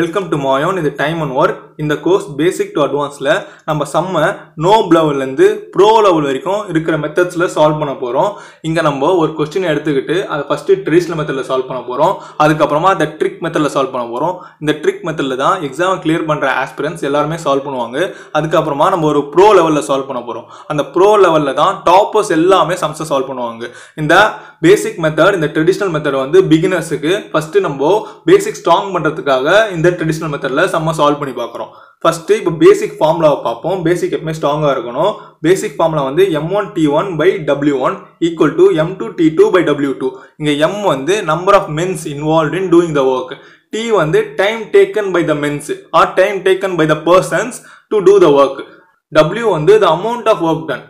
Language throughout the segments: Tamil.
வெல்கம் டு மாயோன் இது டைம் அண்ட் ஒர்க் இந்த கோர்ஸ் பேசிக் டு அட்வான்ஸில் நம்ம செம்ம நோ லெவல்லேருந்து ப்ரோ லெவல் வரைக்கும் இருக்கிற மெத்தட்ஸில் சால்வ் பண்ண போகிறோம் இங்கே நம்ம ஒரு கொஸ்டின் எடுத்துக்கிட்டு அதை ஃபஸ்ட்டு ட்ரெடிஷ்னல் மெத்தடில் சால்வ் பண்ண போகிறோம் அதுக்கப்புறமா அந்த ட்ரிக் மெத்தடில் சால்வ் பண்ண போகிறோம் இந்த ட்ரிக் மெத்தடில் தான் எக்ஸாம் கிளியர் பண்ணுற ஆஸ்பிரன்ஸ் எல்லாருமே சால்வ் பண்ணுவாங்க. அதுக்கப்புறமா நம்ம ஒரு ப்ரோ லெவலில் சால்வ் பண்ண போகிறோம் அந்த ப்ரோ லெவலில் தான் டாப்பர்ஸ் எல்லாமே சம்ஸை சால்வ் பண்ணுவாங்க. இந்த பேசிக் மெத்தட் இந்த ட்ரெடிஷ்னல் மெத்தட் வந்து பிகினர்ஸுக்கு ஃபஸ்ட்டு நம்ம பேசிக் ஸ்ட்ராங் பண்ணுறதுக்காக இந்த ட்ரெடிஷ்னல் மெத்தடில் செம்ம சால்வ் பண்ணி பார்க்குறோம். ஃபஸ்ட்டு இப்போ பேசிக் ஃபார்முலாவை பார்ப்போம். பேசிக் எப்பவுமே ஸ்ட்ராங்காக இருக்கணும். பேசிக் ஃபார்முலா வந்து M one D one by W one equal to M two D two by W two இங்கே எம் வந்து number of mens involve in doing the work D வந்து time taken by the mens or time taken by the persons to do the work W வந்து the amount of work done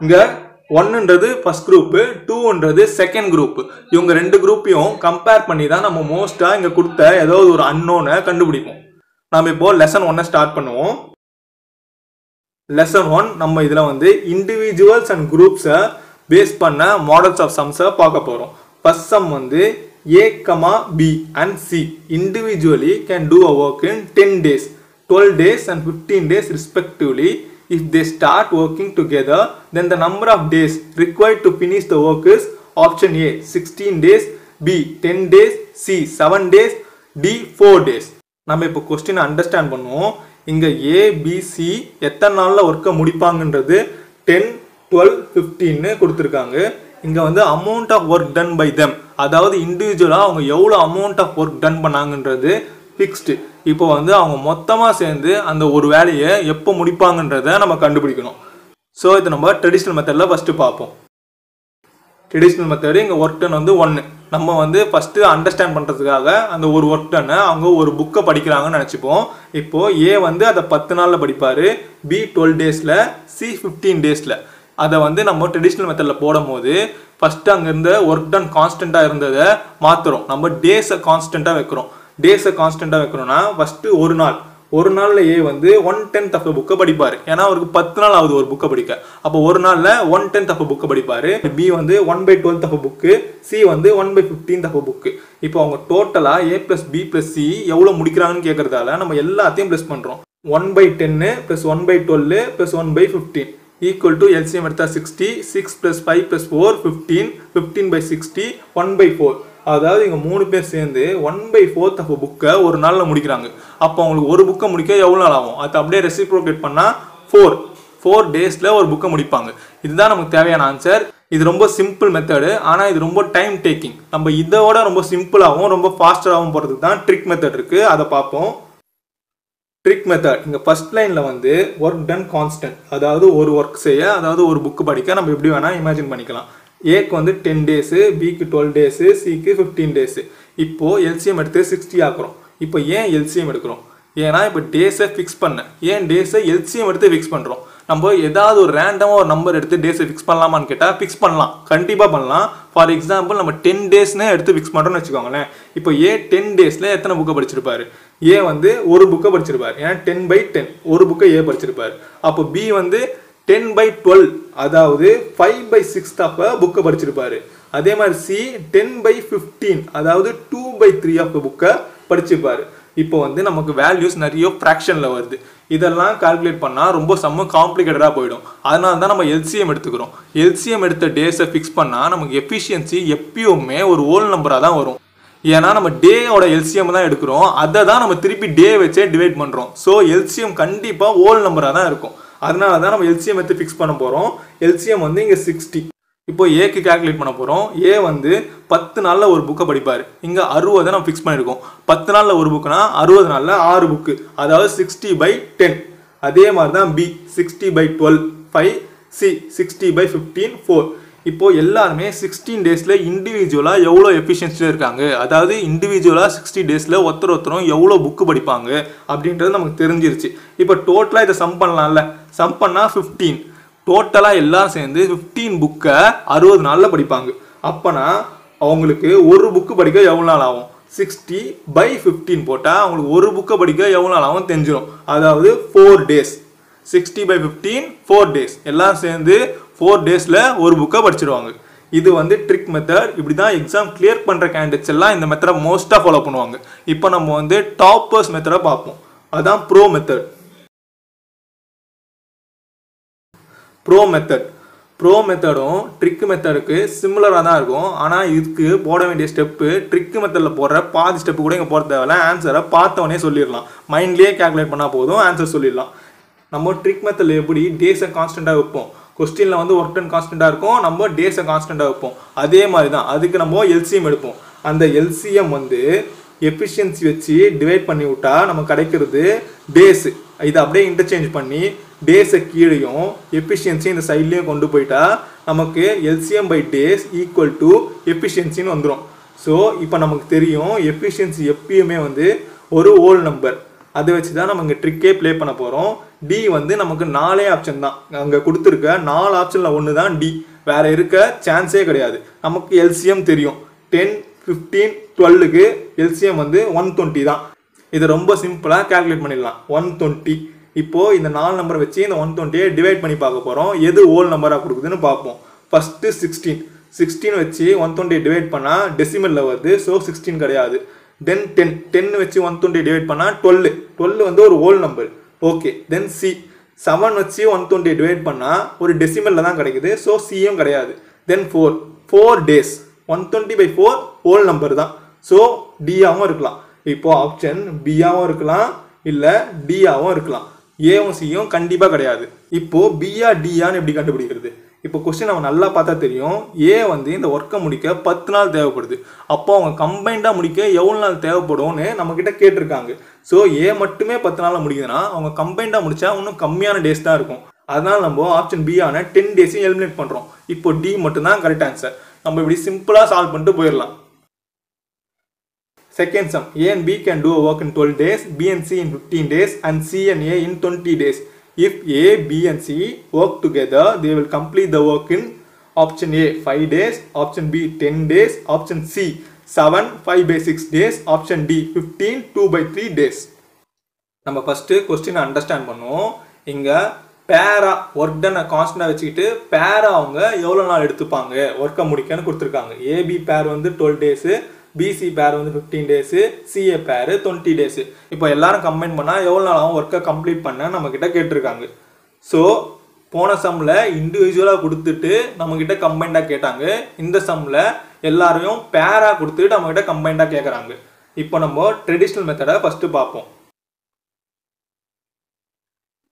இங்கே ஒன்னுன்றது ஃபர்ஸ்ட் குரூப்பு டூன்றது செகண்ட் குரூப் இவங்க ரெண்டு குரூப்பையும் கம்பேர் பண்ணி தான் நம்ம மோஸ்ட்டாக இங்கே கொடுத்த ஏதாவது ஒரு அன்னோனை கண்டுபிடிப்போம். நம்ம இப்போ லெசன் ஒன்னை ஸ்டார்ட் பண்ணுவோம். லெசன் ஒன் நம்ம இதில் வந்து இண்டிவிஜுவல்ஸ் அண்ட் குரூப்ஸை பேஸ் பண்ண மாடல்ஸ் ஆஃப் சம்ஸை பார்க்க போகிறோம் ஃபர்ஸ்ட் சம் வந்து A comma B and C individually can do a work in ten days twelve days and fifteen days respectively if they start working together then the number of days required to finish the work is option A 16 days B 10 days C 7 days D 4 days. நம்ம இப்போ கொஸ்டின் அண்டர்ஸ்டாண்ட் பண்ணுவோம். இங்கே ஏபிசி எத்தனை நாளில் ஒர்க்கை முடிப்பாங்கன்றது டென் டுவெல் ஃபிஃப்டின்னு கொடுத்துருக்காங்க. இங்கே வந்து amount of work done by them அதாவது இண்டிவிஜுவலாக அவங்க எவ்வளோ அமௌண்ட் ஆஃப் ஒர்க் டன் பண்ணாங்கன்றது ஃபிக்ஸ்டு இப்போ வந்து அவங்க மொத்தமாக சேர்ந்து அந்த ஒரு வேலையை எப்போ முடிப்பாங்கன்றதை நம்ம கண்டுபிடிக்கணும். ஸோ இதை நம்ம ட்ரெடிஷ்னல் மெத்தடில் ஃபஸ்ட்டு பார்ப்போம். ட்ரெடிஷ்னல் மெத்தடு இங்கே ஒர்க் டன் வந்து ஒன்று நம்ம வந்து ஃபஸ்ட்டு அண்டர்ஸ்டாண்ட் பண்ணுறதுக்காக அந்த ஒரு ஒர்க் டன்னை அவங்க ஒரு புக்கை படிக்கிறாங்கன்னு நினச்சிப்போம். இப்போது ஏ வந்து அதை பத்து நாளில் படிப்பார். பி டுவெல் டேஸில் சி ஃபிஃப்டீன் டேஸில் அதை வந்து நம்ம ட்ரெடிஷ்னல் மெத்தடில் போடும் போது ஃபஸ்ட்டு அங்கே இருந்த ஒர்க் டன் கான்ஸ்டண்ட்டாக இருந்ததை மாற்றுறோம் நம்ம டேஸை கான்ஸ்டண்ட்டாக வைக்கிறோம். டேஸை கான்ஸ்டண்ட்டாக வைக்கணும்னா ஃபஸ்ட்டு ஒரு நாள். ஒரு நாளில் ஏ வந்து ஒன் டென்த் ஆஃப் புக்கை படிப்பார். ஏன்னா அவருக்கு பத்து நாள் ஆகுது ஒரு புக்கை படிக்க. அப்போ ஒரு நாளில் ஒன் டென்த் ஆஃப் புக்கை படிப்பார். பி வந்து one by twelfth of book C வந்து one by fifteenth of book இப்போ அவங்க டோட்டலாக A plus B plus C எவ்வளோ முடிக்கிறாங்கன்னு கேட்கறதால நம்ம எல்லாத்தையும் ப்ளஸ் பண்ணுறோம் one by ten plus one by twelve plus one by fifteen equal to LCM எடுத்தா sixty six plus five plus four fifteen fifteen by sixty one by four அதாவது இங்கே மூணு பேர் சேர்ந்து ஒன் பை ஃபோர்த் ஆஃப் புக்கை ஒரு நாளில் முடிக்கிறாங்க. அப்போ அவங்களுக்கு ஒரு புக்கை முடிக்க எவ்வளோ நாள் ஆகும்? அது அப்படியே ரெசிப்ரோகேட் பண்ணால் ஃபோர் ஃபோர் டேஸில் ஒரு புக்கை முடிப்பாங்க. இதுதான் நமக்கு தேவையான ஆன்சர் இது ரொம்ப சிம்பிள் மெத்தடு ஆனால் இது ரொம்ப டைம் டேக்கிங் நம்ம இதோட ரொம்ப சிம்பிளாகவும் ரொம்ப ஃபாஸ்டராகவும் போகிறதுக்கு தான் ட்ரிக் மெத்தட் இருக்குது அதை பார்ப்போம். ட்ரிக் மெத்தட் இங்கே ஃபர்ஸ்ட் லைனில் வந்து ஒர்க் டன் கான்ஸ்டன்ட் அதாவது ஒரு ஒர்க் செய்ய அதாவது ஒரு புக்கு படிக்க நம்ம எப்படி வேணால் இமேஜின் பண்ணிக்கலாம். ஏக்கு வந்து டென் டேஸு பிக்கு டுவெல் டேஸு சிக்கு ஃபிஃப்டீன் டேஸு இப்போது எல்சிஎம் எடுத்து சிக்ஸ்டி ஆக்குறோம். இப்போ ஏன் எல்சிஎம் எடுக்கிறோம்? ஏன்னா இப்போ டேஸை ஃபிக்ஸ் பண்ண. ஏன் டேஸை எல்சிஎம் எடுத்து ஃபிக்ஸ் பண்ணுறோம் நம்ம ஏதாவது ஒரு ரேண்டமாக ஒரு நம்பர் எடுத்து டேஸை ஃபிக்ஸ் பண்ணலாமான்னு கேட்டால் ஃபிக்ஸ் பண்ணலாம். கண்டிப்பாக பண்ணலாம். ஃபார் எக்ஸாம்பிள் நம்ம டென் டேஸ்னே எடுத்து ஃபிக்ஸ் பண்ணுறோம்னு வச்சுக்கோங்களேன். இப்போ ஏ டென் டேஸில் எத்தனை புக்கை படிச்சிருப்பாரு? ஏ வந்து ஒரு புக்கை படிச்சிருப்பார். ஏன்னா டென் பை டென் ஒரு புக்கை ஏ படிச்சிருப்பார். அப்போ பி வந்து டென் பை டுவெல் அதாவது ஃபைவ் பை சிக்ஸ்த் ஆஃப் புக்கை படிச்சிருப்பாரு. அதே மாதிரி சி டென் பை ஃபிஃப்டீன் அதாவது டூ பை த்ரீ ஆஃப் புக்கை படிச்சிருப்பாரு. இப்போ வந்து நமக்கு வேல்யூஸ் நிறைய ஃப்ராக்ஷனில் வருது. இதெல்லாம் கால்குலேட் பண்ணால் ரொம்ப செம்ம காம்ப்ளிகேட்டடாக போயிடும். அதனால தான் நம்ம எல்சிஎம் எடுத்துக்கிறோம். எல்சிஎம் எடுத்த டேஸை ஃபிக்ஸ் பண்ணால் நமக்கு எஃபிஷியன்சி எப்பயுமே ஒரு ஓல் நம்பராக தான் வரும். ஏன்னா நம்ம டேயோட எல்சிஎம் தான் எடுக்கிறோம். அதை தான் நம்ம திருப்பி டே வச்சே டிவைட் பண்ணுறோம் ஸோ எல்சிஎம் கண்டிப்பாக ஓல் நம்பராக தான் இருக்கும். அதனால தான் நம்ம எல்சிஎம் எடுத்து ஃபிக்ஸ் பண்ண போகிறோம் எல்சிஎம் வந்து இங்கே சிக்ஸ்டி இப்போ ஏக்கு கால்குலேட் பண்ண போகிறோம் ஏ வந்து பத்து நாளில் ஒரு புக்கை படிப்பார். இங்கே அறுபதை நம்ம ஃபிக்ஸ் பண்ணியிருக்கோம் பத்து நாளில் ஒரு புக்குனா அறுபது நாளில் ஆறு புக்கு அதாவது சிக்ஸ்டி பை டென் அதே மாதிரி தான் B sixty by twelve five C sixty by fifteen four இப்போ எல்லாருமே சிக்ஸ்டீன் டேஸில் இண்டிவிஜுவலாக எவ்வளோ எஃபிஷியன்சியில் இருக்காங்க? அதாவது இண்டிவிஜுவலாக சிக்ஸ்டி டேஸில் ஒருத்தர் ஒருத்தரும் எவ்வளோ புக்கு படிப்பாங்க? அப்படின்றது நமக்கு தெரிஞ்சிருச்சு. இப்போ டோட்டலாக இதை சம் பண்ணலாம்ல. சம் பண்ணால் ஃபிஃப்டீன் டோட்டலாக எல்லாம் சேர்ந்து ஃபிஃப்டீன் புக்கை அறுபது நாளில் படிப்பாங்க. அப்போனா அவங்களுக்கு ஒரு புக்கு படிக்க எவ்வளோ நாள் ஆகும்? சிக்ஸ்டி பை ஃபிஃப்டீன் போட்டால் அவங்களுக்கு ஒரு புக்கை படிக்க எவ்வளோ நாள் ஆகும் தெரிஞ்சிடும் அதாவது four days sixty by fifteen four days எல்லாம் சேர்ந்து ஃபோர் டேஸில் ஒரு புக்கை படிச்சிருவாங்க. இது வந்து ட்ரிக் மெத்தட் இப்படி தான் எக்ஸாம் கிளியர் பண்ணுற கேண்டிடேட்ஸ் எல்லாம் இந்த மெத்தடை மோஸ்ட்டாக ஃபாலோ பண்ணுவாங்க. இப்போ நம்ம வந்து டாப்பர்ஸ் மெத்தடை பார்ப்போம். அதுதான் pro method pro method pro மெத்தடும் trick மெத்தடுக்கு சிமிலராக தான் இருக்கும். ஆனால் இதுக்கு போட வேண்டிய ஸ்டெப்பு ட்ரிக் மெத்தடில் போடுற பாதி ஸ்டெப்பு கூட இங்கே போட தேவையில்ல. ஆன்சரை பார்த்தவொடனே சொல்லிடலாம். மைண்ட்லேயே கேல்குலேட் பண்ணால் போதும். ஆன்சர் சொல்லிடலாம். நம்ம ட்ரிக் மெத்தடில் எப்படி டேஸை கான்ஸ்டண்ட்டாக வைப்போம்? கொஸ்டினில் வந்து ஒர்க் டன் கான்ஸ்டண்ட்டாக இருக்கும் நம்ம டேஸை கான்ஸ்டண்ட்டாக வைப்போம். அதே மாதிரி தான் அதுக்கு நம்ம எல்சிஎம் எடுப்போம். அந்த எல்சிஎம் வந்து எஃபிஷியன்சி வச்சு டிவைட் பண்ணி விட்டா நம்ம கிடைக்கிறது டேஸு இதை அப்படியே இன்டர்சேஞ்ச் பண்ணி டேஸை கீழேயும் எஃபிஷியன்சி இந்த சைட்லேயும் கொண்டு போயிட்டா நமக்கு LCM by days equal to எஃபிஷியன்சின்னு வந்துடும் ஸோ இப்போ நமக்கு தெரியும் எஃபிஷியன்சி எப்பயுமே வந்து ஒரு ஓல் நம்பர் அதை வச்சு தான் நம்ம இங்கே ட்ரிக்கே ப்ளே பண்ண போகிறோம் டி வந்து நமக்கு நாலே ஆப்ஷன் தான். அங்கே கொடுத்துருக்க நாலு ஆப்ஷனில் ஒன்று தான் டி வேறு இருக்க சான்ஸே கிடையாது. நமக்கு எல்சிஎம் தெரியும். டென் ஃபிஃப்டீன் டுவெல்லுக்கு எல்சிஎம் வந்து ஒன் டுவெண்ட்டி தான். இது ரொம்ப சிம்பிளாக கேல்குலேட் பண்ணிடலாம். ஒன் டுவெண்ட்டி இப்போது இந்த நாலு நம்பரை வச்சு இந்த ஒன் டுவெண்ட்டியை டிவைட் பண்ணி பார்க்க போகிறோம் எது ஓல் நம்பராக கொடுக்குதுன்னு பார்ப்போம். ஃபஸ்ட்டு சிக்ஸ்டீன் சிக்ஸ்டீன் வச்சு ஒன் டுவெண்ட்டி டிவைட் பண்ணால் டெசிமலில் வருது. ஸோ சிக்ஸ்டீன் கிடையாது. தென் டென் டென்னு வச்சு ஒன் டுவெண்ட்டி டிவைட் பண்ணால் டுவெல் டுவெல் வந்து ஒரு whole number okay then C seven வச்சு ஒன் டுவெண்ட்டி டிவைட் பண்ணால் ஒரு டெசிமலில் தான் கிடைக்குது. ஸோ சியும் கிடையாது. Then four four days one twenty by four whole number தான். ஸோ டியாவும் இருக்கலாம். இப்போது ஆப்ஷன் பியாவும் இருக்கலாம். இல்லை டிஆவும் இருக்கலாம். ஏவும் சியும் கண்டிப்பாக கிடையாது. இப்போது பிஆர் டியான்னு எப்படி கண்டுபிடிக்கிறது? இப்போ கொஸ்டின் அவன் நல்லா பார்த்தா தெரியும். ஏ வந்து இந்த ஒர்க்கை முடிக்க பத்து நாள் தேவைப்படுது. அப்போ அவங்க கம்பைண்டாக முடிக்க எவ்வளோ நாள் தேவைப்படும்னு நம்மக்கிட்ட கேட்டிருக்காங்க. ஸோ ஏ மட்டுமே பத்து நாளில் முடிக்குதுன்னா அவங்க கம்பைண்டாக முடித்தா இன்னும் கம்மியான டேஸ் தான் இருக்கும். அதனால் நம்ம ஆப்ஷன் பி ஆன டென் டேஸையும் எலிமினேட் பண்ணுறோம் இப்போ டி மட்டும்தான் கரெக்ட் ஆன்சர் நம்ம இப்படி சிம்பிளாக சால்வ் பண்ணிட்டு போயிடலாம். Second sum, A and B can do a work in 12 days, B and C in 15 days, and C and A in 20 days. If A, B and C work together, they will complete the work in option A 5 days, option B 10 days, option C 7, 5 by 6 days, option D 15, 2 by 3 days. நம்ம ஃபஸ்ட்டு கொஸ்டினை அண்டர்ஸ்டாண்ட் பண்ணுவோம். இங்கே பேரா ஒர்க் டனை கான்ஸ்டண்டாக வச்சுக்கிட்டு பேரா அவங்க எவ்வளோ நாள் எடுத்துப்பாங்க? ஒர்க்கை முடிக்கன்னு கொடுத்துருக்காங்க. ஏபி பேர் வந்து டுவெல் டேஸு பிசி பேர் வந்து fifteen days CA pair twenty days இப்போ எல்லாரும் கம்பைன் பண்ணால் எவ்வளோ நாளாகவும் ஒர்க்கை கம்ப்ளீட் பண்ண நம்மக்கிட்ட கேட்டிருக்காங்க. ஸோ போன சம்மில் இண்டிவிஜுவலாக கொடுத்துட்டு நம்மக்கிட்ட கம்பைண்டாக கேட்டாங்க. இந்த சம்மில் எல்லாரையும் பேராக கொடுத்துட்டு நம்மக்கிட்ட கம்பைண்டாக கேட்குறாங்க இப்போ நம்ம ட்ரெடிஷ்னல் மெத்தடை ஃபஸ்ட்டு பார்ப்போம்.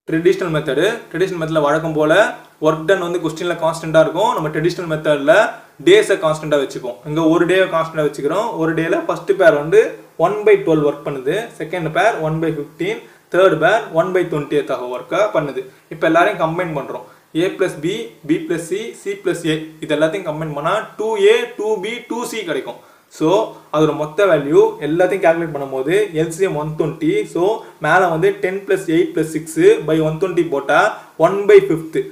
ட்ரெடிஷ்னல் மெத்தடு ட்ரெடிஷ்னல் மெத்தடில் வழக்கம் போல் ஒர்க் டன் வந்து கொஸ்டினில் கான்ஸ்டண்ட்டாக இருக்கும். நம்ம ட்ரெடிஷ்னல் மெத்தடில் டேஸை கான்ஸ்டண்ட்டாக வச்சுப்போம். இங்கே ஒரு டே கான்ஸ்டண்ட்டாக வச்சுக்கிறோம். ஒரு டேயில் ஃபஸ்ட்டு பேர் வந்து ஒன் பை டுவெல் ஒர்க் பண்ணுது. Second pair one by fifteen third pair one by twenty எத்தாக ஒர்க்காக பண்ணுது. இப்போ எல்லாரையும் கம்பைன் பண்ணுறோம் A plus B B plus C C plus A இது எல்லாத்தையும் கம்பைன் பண்ணால் two A two B two C கிடைக்கும். ஸோ அதோட மொத்த வேல்யூ எல்லாத்தையும் கால்குலேட் பண்ணும்போது எல்சிஎம் ஒன் டுவெண்ட்டி ஸோ மேலே வந்து ten plus eight plus six by one twenty போட்டால் ஒன் பை ஃபிஃப்த்து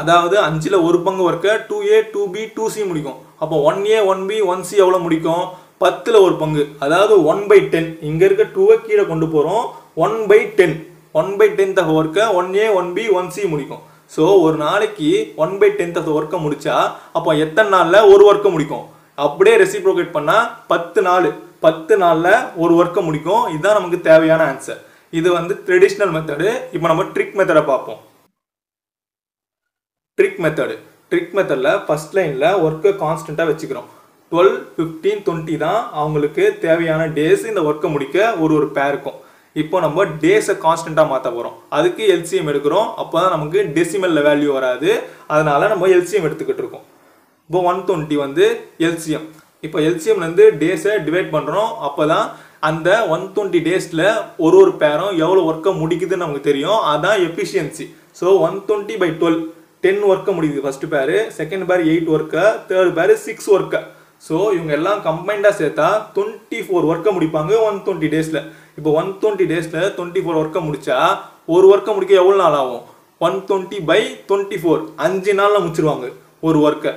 அதாவது அஞ்சில் ஒரு பங்கு ஒர்க்க two A two B two C முடிக்கும். அப்போ one A one B one C எவ்வளோ முடிக்கும்? பத்தில் ஒரு பங்கு. அதாவது ஒன் பை டென் இங்கே இருக்க டூவை கீழே கொண்டு போகிறோம் one by ten one by tenth of ஒர்க்கை one A one B one C முடிக்கும். ஸோ ஒரு நாளைக்கு ஒன் பை டென்த் ஆஃப் ஒர்க்கை முடித்தா அப்போ எத்தனை நாளில் ஒரு ஒர்க்கை முடிக்கும்? அப்படியே ரெசிப்ரோகேட் பண்ணால் பத்து நாள். பத்து நாளில் ஒரு ஒர்க்கை முடிக்கும். இதுதான் நமக்கு தேவையான ஆன்சர் இது வந்து ட்ரெடிஷ்னல் மெத்தடு இப்போ நம்ம ட்ரிக் மெத்தடை பார்ப்போம். ட்ரிக் மெத்தடு ட்ரிக் மெத்தடில் ஃபர்ஸ்ட் லைனில் ஒர்க்கை கான்ஸ்டண்ட்டாக வச்சுக்கிறோம். டுவெல் ஃபிஃப்டீன் டுவெண்ட்டி தான் அவங்களுக்கு தேவையான டேஸ் இந்த ஒர்க்கை முடிக்க ஒரு ஒரு பேருக்கும் இப்போ நம்ம டேஸை கான்ஸ்டண்ட்டாக மாற்ற போகிறோம் அதுக்கு எல்சிஎம் எடுக்கிறோம். அப்போ தான் நமக்கு டெசிமலில் வேல்யூ வராது. அதனால நம்ம எல்சிஎம் எடுத்துக்கிட்டு இருக்கோம். இப்போ ஒன் டுவெண்ட்டி வந்து எல்சிஎம் இப்போ எல்சிஎம்லேருந்து டேஸை டிவைட் பண்ணுறோம் அப்போ தான் அந்த ஒன் டுவெண்ட்டி டேஸில் ஒரு ஒரு பேரும் எவ்வளோ ஒர்க்கை முடிக்குதுன்னு நமக்கு தெரியும். அதான் efficiency so one twenty by twelve ten ஒர்க்கை முடிக்குது ஃபஸ்ட்டு பேர் செகண்ட் பேர் எயிட் ஒர்க்கை தேர்ட் பேர் சிக்ஸ் ஒர்க்கை ஸோ இவங்க எல்லாம் கம்பைண்டாக சேர்த்தா டுவெண்ட்டி ஃபோர் ஒர்க்கை முடிப்பாங்க ஒன் டுவெண்ட்டி டேஸில் இப்போ ஒன் டுவெண்ட்டி டேஸில் டுவெண்ட்டி ஃபோர் ஒர்க்கை முடிச்சா ஒரு ஒர்க்கை முடிக்க எவ்வளோ நாள் ஆகும்? One twenty by twenty four அஞ்சு நாளில் முடிச்சிருவாங்க ஒரு ஒர்க்கை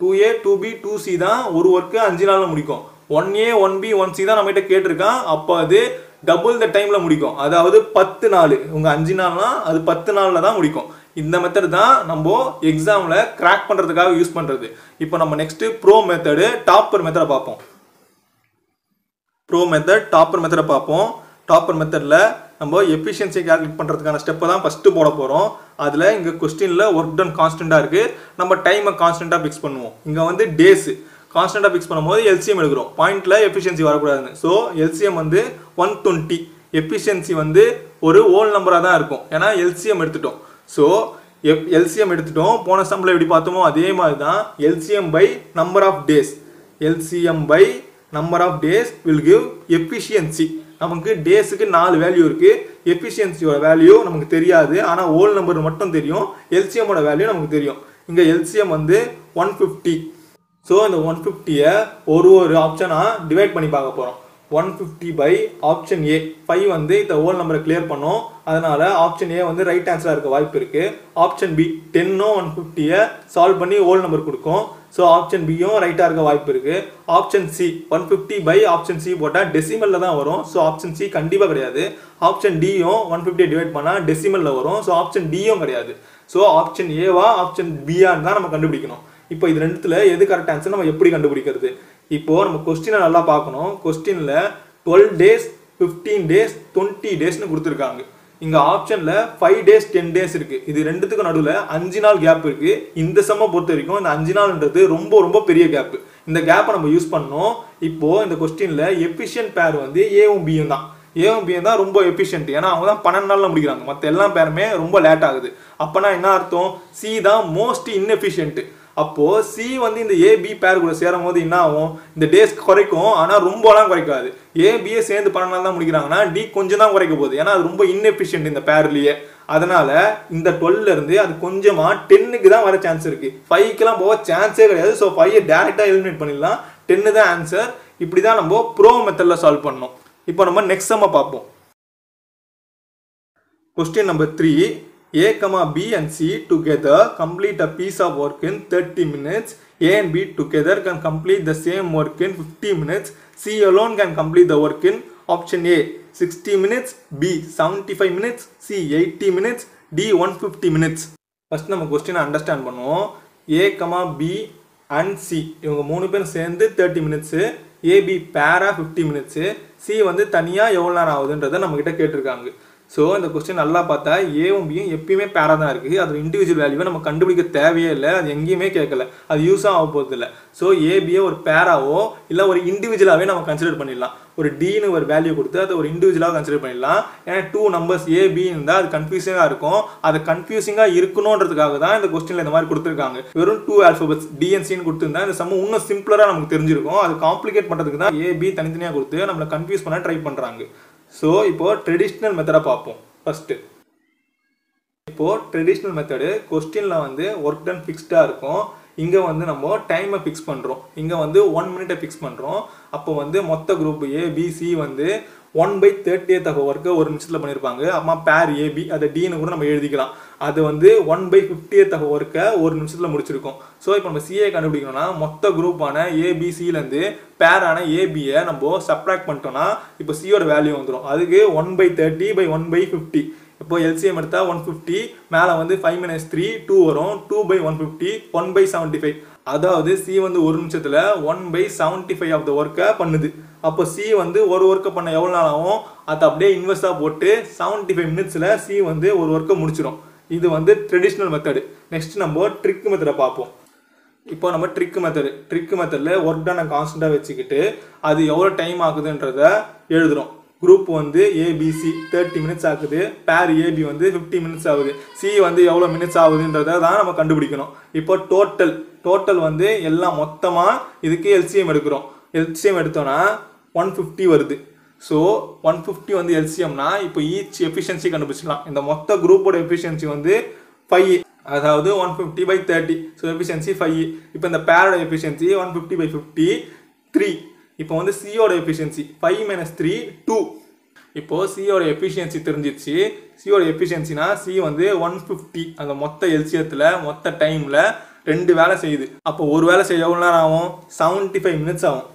two A two B two C தான் ஒரு ஒர்க்கு அஞ்சு நாளில் முடிக்கும். One A one B one C தான் நம்மகிட்ட கேட்டிருக்கான். அப்போ அது டபுள் த டைமில் முடிக்கும். அதாவது பத்து நாள். உங்கள் அஞ்சு நாள்னா அது பத்து நாளில் தான் முடிக்கும். இந்த மெத்தட் தான் நம்ம எக்ஸாமில் கிராக் பண்ணுறதுக்காக யூஸ் பண்ணுறது இப்போ நம்ம நெக்ஸ்ட்டு ப்ரோ மெத்தடு டாப்பர் மெத்தடை பார்ப்போம். ப்ரோ மெத்தட் டாப்பர் மெத்தடை பார்ப்போம். டாப்பர் மெத்தடில் நம்ம எஃபிஷியன்சி கால்குலேட் பண்ணுறதுக்கான ஸ்டெப்பை தான் ஃபஸ்ட்டு போட போகிறோம் அதில் இங்கே கொஸ்டினில் ஒர்க் டன் கான்ஸ்டண்ட்டாக இருக்குது நம்ம டைமை கான்ஸ்டண்ட்டாக ஃபிக்ஸ் பண்ணுவோம். இங்கே வந்து டேஸு கான்ஸ்டண்ட்டாக ஃபிக்ஸ் பண்ணும்போது எல்சிஎம் எடுக்கிறோம். பாயிண்ட்டில் எஃபிஷியன்சி வரக்கூடாதுன்னு. ஸோ எல்சிஎம் வந்து ஒன் டுவெண்ட்டி எஃபிஷியன்சி வந்து ஒரு ஓல் நம்பராக தான் இருக்கும். ஏன்னா எல்சிஎம் எடுத்துட்டோம். ஸோ எஃப் எல்சிஎம் எடுத்துட்டோம். போன சம்பளம் எப்படி பார்த்தோமோ அதே மாதிரி தான் LCM by number of days LCM by number of days will give efficiency நமக்கு டேஸுக்கு நாலு வேல்யூ இருக்குது எஃபிஷியன்சியோட வேல்யூ நமக்கு தெரியாது. ஆனால் ஓல் நம்பர் மட்டும் தெரியும். எல்சிஎம்மோட வேல்யூ நமக்கு தெரியும். இங்கே எல்சிஎம் வந்து ஒன் ஃபிஃப்டி ஸோ இந்த ஒன் ஃபிஃப்டியை ஒரு ஒரு ஆப்ஷனாக டிவைட் பண்ணி பார்க்க போகிறோம் one fifty by option A five வந்து இந்த ஓல் நம்பரை கிளியர் பண்ணோம். அதனால் ஆப்ஷன் ஏ வந்து ரைட் ஆன்சராக இருக்க வாய்ப்பு இருக்குது ஆப்ஷன் பி டென்னும் ஒன் ஃபிஃப்டியை சால்வ் பண்ணி ஓல் நம்பர் கொடுக்கும். ஸோ ஆப்ஷன் பியும் ரைட்டாக இருக்க வாய்ப்பு இருக்குது option C one fifty by option C போட்டால் டெசிமலில் தான் வரும். ஸோ ஆப்ஷன் சி கண்டிப்பாக கிடையாது. ஆப்ஷன் டியும் ஒன் ஃபிஃப்டியை டிவைட் பண்ணால் டெசிமலில் வரும். ஸோ ஆப்ஷன் டியும் கிடையாது. ஸோ ஆப்ஷன் ஏவா ஆப்ஷன் பியான்னு தான் நம்ம கண்டுபிடிக்கணும். இப்போ இது ரெண்டுத்தில் எது கரெக்ட் ஆன்சர் நம்ம எப்படி கண்டுபிடிக்கிறது? இப்போது நம்ம கொஸ்டினை நல்லா பார்க்கணும். கொஸ்டினில் twelve days fifteen days twenty டேஸ்னு கொடுத்துருக்காங்க. இங்கே ஆப்ஷனில் ஃபைவ் டேஸ் டென் டேஸ் இருக்குது இது ரெண்டுத்துக்கும் நடுவில் அஞ்சு நாள் கேப் இருக்குது இந்த செம்ம பொறுத்த வரைக்கும் இந்த அஞ்சு நாள்ன்றது ரொம்ப ரொம்ப பெரிய கேப் இந்த கேப்பை நம்ம யூஸ் பண்ணோம் இப்போது இந்த கொஸ்டினில் எஃபிஷியன்ட் பேர் வந்து ஏவும் பியும் தான். ஏவும் பியும் தான் ரொம்ப எஃபிஷியன்ட் ஏன்னா அவங்க தான் பன்னெண்டு நாளில் முடிக்கிறாங்க. மற்ற எல்லா பேருமே ரொம்ப லேட் ஆகுது. அப்போனா என்ன அர்த்தம்? சி தான் மோஸ்ட் இன்எஃபிஷியன்ட்டு அப்போது சி வந்து இந்த ஏபி பேர் கூட சேரும் போது என்ன ஆகும் இந்த டேஸ் குறைக்கும் ஆனால் ரொம்பலாம் குறைக்காது. ஏபியை சேர்ந்து பன்னெண்டு தான் முடிக்கிறாங்கன்னா டி கொஞ்சம் தான் குறைக்க போகுது. ஏன்னா அது ரொம்ப இன்எஃபிஷியன்ட் இந்த பேர்லேயே அதனால இந்த டுவெல்ல இருந்து அது கொஞ்சமாக டென்னுக்கு தான் வர சான்ஸ் இருக்குது ஃபைவ்க்கெலாம் போக சான்ஸே கிடையாது. ஸோ ஃபைவை டேரெக்டாக எலிமினேட் பண்ணிடலாம். டென்னு தான் ஆன்சர் இப்படி தான் நம்ம ப்ரோ மெத்தடில் சால்வ் பண்ணோம் இப்போ நம்ம நெக்ஸ்ட் செம்மை பார்ப்போம். Question number three A, B and C together complete a piece of work in 30 minutes. A and B together can complete the same work in 50 minutes. C alone can complete the work in option A 60 minutes, B 75 minutes, C 80 minutes, D 150 minutes. First நம்ம கொஸ்டினை அண்டர்ஸ்டாண்ட் பண்ணுவோம் A comma B and C இவங்க மூணு பேரும் சேர்ந்து தேர்ட்டி மினிட்ஸு ஏபி பேரா ஃபிஃப்டி மினிட்ஸு சி வந்து தனியாக எவ்வளோ நேரம் ஆகுதுன்றதை நம்மக்கிட்ட கேட்டிருக்காங்க ஸோ இந்த கொஸ்டின் நல்லா பார்த்தா ஏவும் பியும் எப்பயுமே பேரா தான் இருக்குது அது இண்டிவிஜுவல் வேல்யூவை நம்ம கண்டுபிடிக்க தேவையே இல்லை. அது எங்கேயுமே கேட்கல. அது யூஸும் ஆக போகிறது இல்லை ஸோ ஏபியை ஒரு பேராவோ இல்லை ஒரு இண்டிவிஜுவலாகவே நம்ம கன்சிடர் பண்ணிடலாம். ஒரு டீனு ஒரு வேல்யூ கொடுத்து அதை ஒரு இண்டிவிஜுவலாக கன்சிடர் பண்ணிடலாம். ஏன்னா டூ நம்பர்ஸ் ஏ இருந்தால் அது கன்ஃபியூசிங்காக இருக்கும். அது கன்ஃபியூசிங்காக இருக்கணுன்றதுக்காக தான் இந்த கொஸ்டினில் இந்த மாதிரி கொடுத்துருக்காங்க. வெறும் டூ ஆல்ஃபபெட்ஸ் டிஎன்சின்னு கொடுத்துருந்தா இந்த சம்ம இன்னும் சிம்பிளராக நமக்கு தெரிஞ்சிருக்கும். அது காம்ப்ளிகேட் பண்ணுறதுக்கு தான் ஏ பி தனித்தனியாக கொடுத்து நம்மளை கன்ஃபியூஸ் பண்ண ட்ரை பண்ணுறாங்க ஸோ இப்போ ட்ரெடிஷ்னல் மெத்தடை பார்ப்போம். ஃபஸ்ட்டு இப்போ ட்ரெடிஷ்னல் மெத்தடு கொஸ்டினில் வந்து ஒர்க் டன் ஃபிக்ஸ்டாக இருக்கும். இங்கே வந்து நம்ம டைமை ஃபிக்ஸ் பண்ணுறோம் இங்கே வந்து ஒன் மினிட்டை ஃபிக்ஸ் பண்ணுறோம் அப்போ வந்து மொத்த குரூப் ஏ பிசி வந்து ஒன் பை தேர்ட்டி தக ஒர்க்கை ஒரு நிமிஷத்தில் பண்ணியிருப்பாங்க அம்மா பேர் ஏபி அதை டின்னு கூட நம்ம எழுதிக்கலாம். அது வந்து ஒன் பை ஃபிஃப்டி தக ஒர்க்கை ஒரு நிமிஷத்தில் முடிச்சிருக்கோம். ஸோ இப்போ நம்ம சிஏ கண்டுபிடிக்கணும்னா மொத்த குரூப்பான ஏபிசிலேருந்து பேரான ஏபியை நம்ம சப்ராக்ட் பண்ணிட்டோம்னா இப்போ சியோட வேல்யூ வந்துடும் அதுக்கு one by thirty by one by fifty இப்போ எல்சிஎம் எடுத்தால் ஒன் ஃபிஃப்டி மேலே வந்து ஃபைவ் மைனஸ் த்ரீ டூ வரும். Two by one fifty one by seventy five அதாவது சி வந்து ஒரு நிமிஷத்தில் one by seventy five of the ஒர்க்கை பண்ணுது. அப்போ சி வந்து ஒரு ஒர்க்கை பண்ண எவ்வளோ நாள் ஆகும்? அதை அப்படியே இன்வெஸ்டாக போட்டு செவன்ட்டி ஃபைவ் மினிட்ஸில் சி வந்து ஒரு ஒர்க்கை முடிச்சிடும். இது வந்து ட்ரெடிஷ்னல் மெத்தடு நெக்ஸ்ட் நம்ம ட்ரிக் மெத்தடை பார்ப்போம். இப்போ நம்ம ட்ரிக் மெத்தடு ட்ரிக் மெத்தடில் ஒர்க் டான கான்ஸ்டண்ட்டாக வச்சுக்கிட்டு அது எவ்வளோ டைம் ஆகுதுன்றத எழுதுறோம். குரூப் வந்து ஏபிசி தேர்ட்டி மினிட்ஸ் ஆகுது. பேர் ஏபி வந்து ஃபிஃப்டி மினிட்ஸ் ஆகுது. சி வந்து எவ்வளோ மினிட்ஸ் ஆகுதுன்றத தான் நம்ம கண்டுபிடிக்கணும். இப்போ டோட்டல் டோட்டல் வந்து எல்லாம் மொத்தமாக இதுக்கு எல்சிஎம் எடுக்கிறோம். எல்சிஎம் எடுத்தோன்னா ஒன் ஃபிஃப்டி வருது. ஸோ ஒன் ஃபிஃப்டி வந்து எல்சிஎம்னா இப்போ ஈச் எஃபிஷியன்சி கண்டுபிடிச்சிடலாம். இந்த மொத்த குரூப்போட எஃபிஷியன்சி வந்து ஃபைவ் அதாவது one fifty by thirty so efficiency five இப்போ இந்த பேரோட efficiency one fifty by fifty three இப்போ வந்து சியோட efficiency five minus three two இப்போ சியோட எஃபிஷியன்சி தெரிஞ்சிச்சு சியோட எஃபிஷியன்சினா சி வந்து ஒன் ஃபிஃப்டி அந்த மொத்த எல்சியத்தில் மொத்த டைமில் ரெண்டு வேலை செய்யுது. அப்போ ஒரு வேலை செய்ய எவ்வளோ நேரம் ஆகும்? செவன்ட்டி ஃபைவ் மினிட்ஸ் ஆகும்.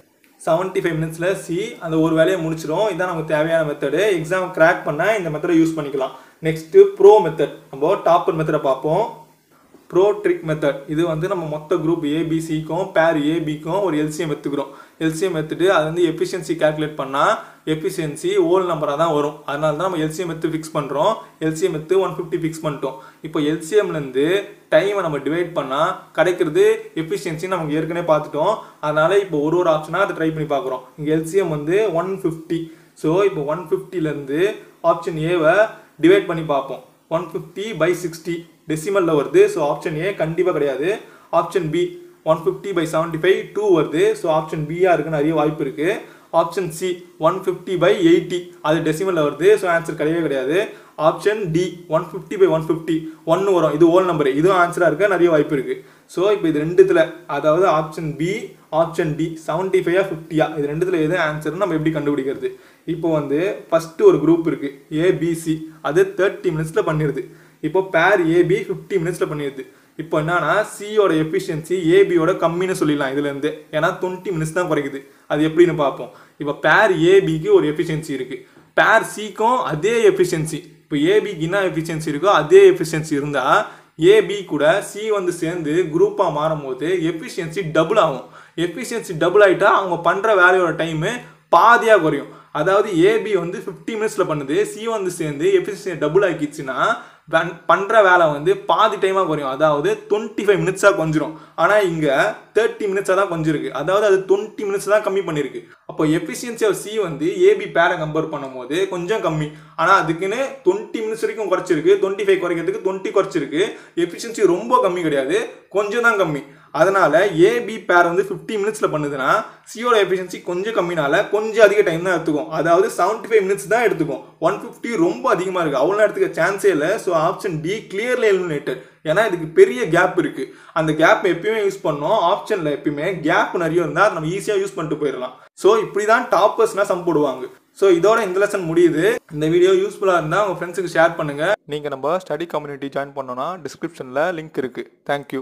செவன்ட்டி ஃபைவ் மினிட்ஸில் சி அந்த ஒரு வேலையை முடிச்சிடும் இதான் நமக்கு தேவையான மெத்தடு எக்ஸாம் கிராக் பண்ணால் இந்த மெத்தடை யூஸ் பண்ணிக்கலாம். நெக்ஸ்ட்டு ப்ரோ மெத்தட் நம்ம டாப்பர் மெத்தடை பார்ப்போம். ப்ரோ ட்ரிக் மெத்தட் இது வந்து நம்ம மொத்த குரூப் ஏபிசிக்கும் பேர் ஏபிக்கும் ஒரு எல்சிஎம் எடுத்துக்கிறோம் எல்சிஎம் எடுத்துட்டு அது வந்து எஃபிஷியன்சி கால்குலேட் பண்ணால் எஃபிஷியன்சி ஓல் நம்பராக தான் வரும். அதனால தான் நம்ம எல்சிஎம் எடுத்து ஃபிக்ஸ் பண்ணுறோம் எல்சிஎம் எடுத்து ஒன் ஃபிஃப்டி ஃபிக்ஸ் பண்ணிட்டோம். இப்போ எல்சிஎம்லேருந்து டைமை நம்ம டிவைட் பண்ணால் கிடைக்கிறது எஃபிஷியன்சி நமக்கு ஏற்கனவே பார்த்துட்டோம். அதனால் இப்போ ஒரு ஒரு ஆப்ஷனாக அதை ட்ரை பண்ணி பார்க்குறோம். இங்கே எல்சிஎம் வந்து ஒன் ஃபிஃப்டி ஸோ இப்போ ஒன் ஃபிஃப்டிலேருந்து ஆப்ஷன் ஏவை டிவைட் பண்ணி பார்ப்போம். ஒன் ஃபிஃப்டி பை சிக்ஸ்டி டெசிமலில் வருது. ஸோ ஆப்ஷன் ஏ கண்டிப்பாக கிடையாது. Option B one fifty by seventy five two வருது ஸோ ஆப்ஷன் பியாக இருக்குது நிறைய வாய்ப்பு இருக்குது option C one fifty by eighty அது டெசிமலில் வருது. ஸோ ஆன்சர் கிடையவே கிடையாது. Option D one fifty by one fifty ஒன்று வரும். இது ஓல் நம்பர் இதுவும் ஆன்சராக இருக்க நிறைய வாய்ப்பு இருக்குது ஸோ இப்போ இது ரெண்டுத்தில் அதாவது option B option D seventy ஃபைவா ஃபிஃப்டியா இது ரெண்டுத்தில் எது ஆன்சர்னு நம்ம எப்படி கண்டுபிடிக்கிறது? இப்போ வந்து ஃபஸ்ட்டு ஒரு குரூப் இருக்குது ஏபிசி அது தேர்ட்டி மினிட்ஸில் பண்ணிடுது இப்போ பேர் ஏபி ஃபிஃப்டி மினிட்ஸில் பண்ணிடுது. இப்போ என்னன்னா சியோட எஃபிஷியன்சி ஏபியோட கம்மின்னு சொல்லிடலாம் இதுலேருந்து. ஏன்னா டுவெண்ட்டி மினிட்ஸ் தான் குறைக்குது. அது எப்படின்னு பார்ப்போம். இப்போ பேர் ஏபிக்கு ஒரு எஃபிஷியன்சி இருக்குது பேர் சிக்கும் அதே எஃபிஷியன்சி இப்போ ஏபிக்கு என்ன எஃபிஷியன்சி இருக்கோ அதே எஃபிஷியன்சி இருந்தால் ஏபி கூட சி வந்து சேர்ந்து குரூப்பாக மாறும்போது எஃபிஷியன்சி டபுள் ஆகும். எஃபிஷியன்சி டபுள் ஆகிட்டா அவங்க பண்ணுற வேலையோட டைமு பாதியாக குறையும். அதாவது ஏபி வந்து ஃபிஃப்டி மினிட்ஸில் பண்ணுது சி வந்து சேர்ந்து எஃபிஷியன்சி டபுள் ஆக்கிச்சுன்னா பண்ணுற வேலை வந்து பாதி டைமாக குறையும். அதாவது டுவெண்ட்டி ஃபைவ் மினிட்ஸாக கொஞ்சிரும் ஆனால் இங்கே தேர்ட்டி மினிட்ஸாக தான் கொஞ்சிருக்கு அதாவது அது டுவெண்ட்டி மினிட்ஸ் தான் கம்மி பண்ணியிருக்கு அப்போ எஃபிஷியன்சி ஆஃப் சி வந்து ஏபி பேரை கம்பேர் பண்ணும்போது கொஞ்சம் கம்மி. ஆனால் அதுக்குன்னு டுவெண்ட்டி மினிட்ஸ் வரைக்கும் குறைச்சிருக்கு. டுவெண்ட்டி ஃபைவ் குறைக்கிறதுக்கு டுவெண்ட்டி குறைச்சிருக்கு. எஃபிஷியன்சி ரொம்ப கம்மி கிடையாது. கொஞ்சம் தான் கம்மி. அதனால ஏபி பேர் வந்து ஃபிஃப்டி மினிட்ஸில் பண்ணுதுன்னா சியோட எஃபிஷியன்சி கொஞ்சம் கம்மினால கொஞ்சம் அதிக டைம் தான் எடுத்துக்கும். அதாவது செவன்ட்டி ஃபைவ் மினிட்ஸ் தான் எடுத்துக்கும். ஒன் ஃபிஃப்டி ரொம்ப அதிகமாக இருக்குது அவ்வளோ எடுத்துக்க சான்ஸே இல்லை. So option D clearly eliminated ஏன்னா இதுக்கு பெரிய கேப் இருக்குது அந்த கேப் எப்பயுமே யூஸ் பண்ணோம். ஆப்ஷனில் எப்பயுமே கேப் நிறைய இருந்தால் நம்ம ஈஸியாக யூஸ் பண்ணிட்டு போயிடலாம். ஸோ இப்படி தான் டாப்பர்ஸ்னால் சம் போடுவாங்க. ஸோ இதோட இந்த லெசன் முடியுது. இந்த வீடியோ யூஸ்ஃபுல்லாக இருந்தால் உங்கள் ஃப்ரெண்ட்ஸுக்கு ஷேர் பண்ணுங்கள் நீங்கள் நம்ம ஸ்டடி கம்யூனிட்டி ஜாயின் பண்ணோன்னா டிஸ்கிரிப்ஷனில் லிங்க் இருக்குது தேங்க்யூ